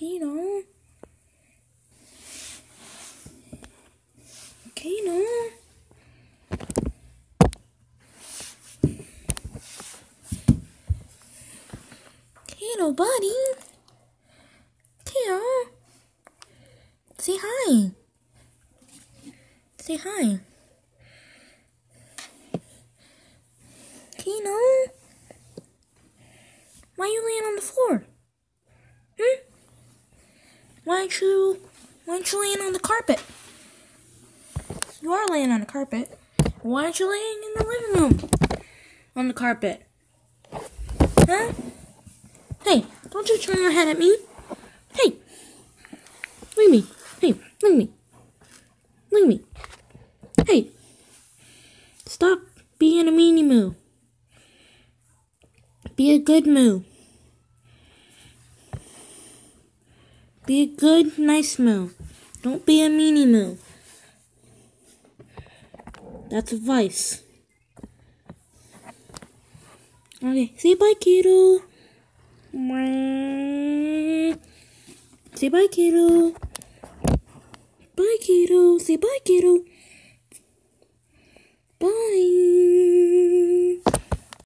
Kino. Kino. Kino, buddy. Kino. Say hi. Say hi. Kino. Why are you laying on the floor? Why aren't you why aren't you laying on the carpet? You are laying on the carpet. Why aren't you laying in the living room? On the carpet. Huh? Hey, don't you turn your head at me. Hey. Look at me. Hey, look at me. Look at me. Hey. Stop being a meanie moo. Be a good moo. Be a good, nice moo. Don't be a meanie moo. That's advice. Okay, say bye, kiddo. Say bye, kiddo. Bye, kiddo. Say bye, kiddo. Bye.